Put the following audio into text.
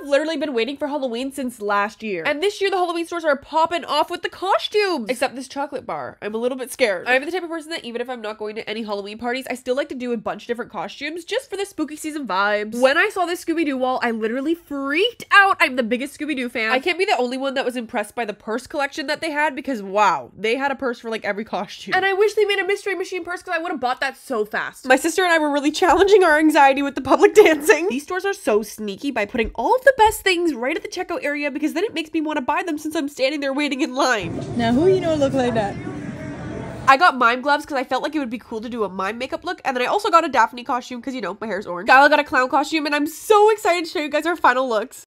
have literally been waiting for Halloween since last year. And this year, the Halloween stores are popping off with the costumes. Except this chocolate bar. I'm a little bit scared. I'm the type of person that even if I'm not going to any Halloween parties, I still like to do a bunch of different costumes just for the spooky season vibes. When I saw this Scooby Doo wall, I literally freaked out. I'm the biggest Scooby Doo fan. I can't be the only one that was impressed by the purse collection that they had because wow, they had a purse for like every costume. And I wish they made a mystery machine purse because I would have bought that so fast. My sister and I were really challenging our anxiety with the public dancing. These stores are so sneaky by putting all of the best things right at the checkout area because then it makes me want to buy them since I'm standing there waiting in line. Now, who you know look like that? I got mime gloves because I felt like it would be cool to do a mime makeup look. And then I also got a Daphne costume because, you know, my hair's orange. Skyla got a clown costume and I'm so excited to show you guys our final looks.